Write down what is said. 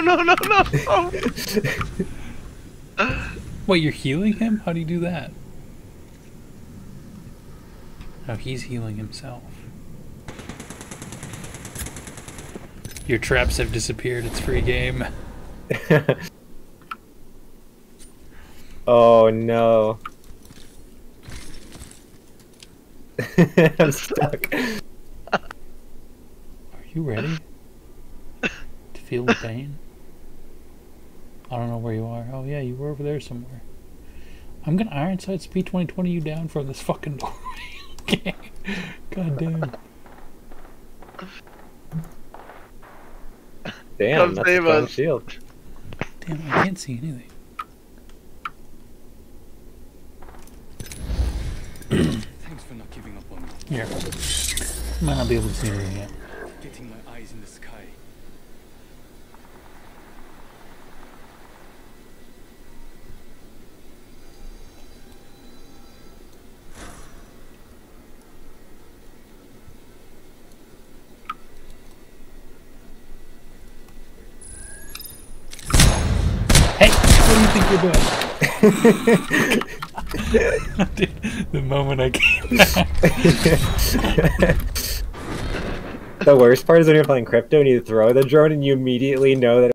no, no, no, no. Wait, you're healing him? How do you do that? Oh, he's healing himself. Your traps have disappeared. It's free game. oh no. I'm stuck. Are you ready to feel the pain? I don't know where you are. Oh yeah, you were over there somewhere. I'm gonna Ironside Speed 2020 you down from this fucking doorway. okay. God damn. Damn, Come that's save a us. shield. Damn, I can't see anything. Thanks for not giving up on me. Here. Might not be able to see anything yet. Getting my eyes in the sky. Hey, what do you think you're doing? Dude, the moment I came back. the worst part is when you're playing crypto and you throw the drone and you immediately know that